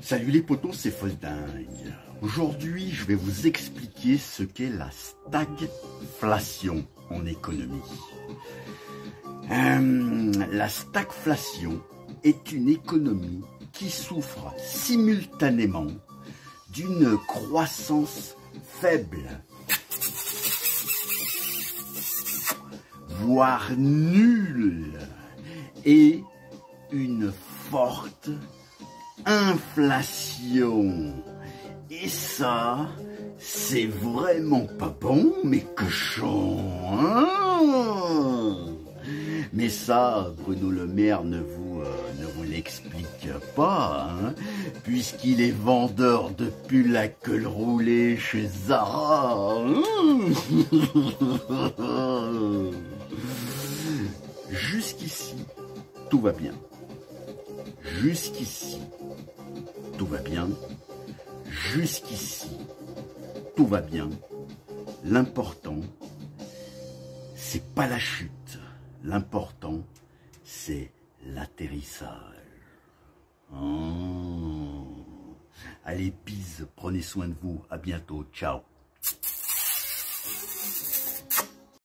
Salut les potos, c'est Foldingue. Aujourd'hui, je vais vous expliquer ce qu'est la stagflation en économie. Euh, la stagflation est une économie qui souffre simultanément d'une croissance faible, voire nulle, et une forte inflation. Et ça, c'est vraiment pas bon, mais cochon. Hein mais ça, Bruno Le Maire ne vous, euh, ne vous l'explique pas, hein, puisqu'il est vendeur de pulls à col roulé chez Zara. Hein. Jusqu'ici, tout va bien. Jusqu'ici, va bien. Jusqu'ici, tout va bien. L'important, c'est pas la chute. L'important, c'est l'atterrissage. Oh. Allez, bise, prenez soin de vous. À bientôt. Ciao.